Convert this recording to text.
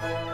Bye.